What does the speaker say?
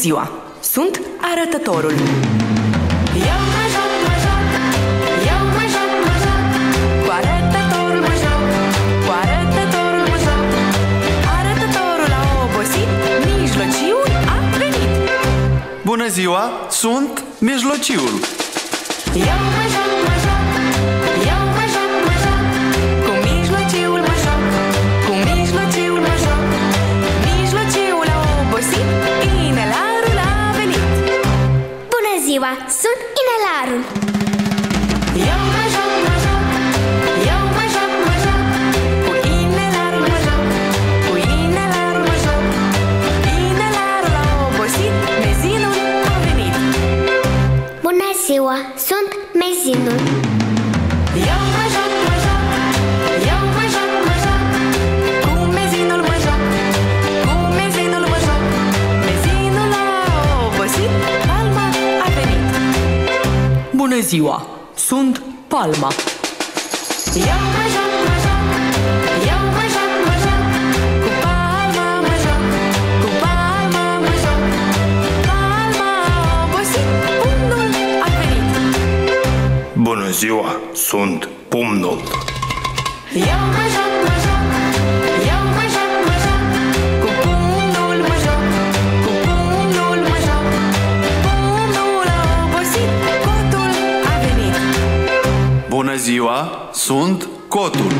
ziua! Sunt arătătorul! Eu mă joc, mă joc, eu mă joc, mă joc Cu arătătorul mă joc, cu arătătorul mă joc Arătătorul a obosit, mijlociul a venit Bună ziua, sunt mijlociul. Eu mă ziua, sunt Inelarul. Eu mă joc, mă joc, eu mă joc, mă joc Cu inelarul mă joc, cu inelarul mă joc Inelarul a obosit, mezinul a venit. Bună ziua, sunt Mezinul. Eu mă Bună ziua, sunt Palma Eu mă joc, mă joc, eu mă joc, mă joc Cu palma mă joc, cu palma mă joc Palma a obosit, pumnul a venit Bună ziua, sunt Pumnul. Eu mă joc, Bună ziua, sunt Cotul.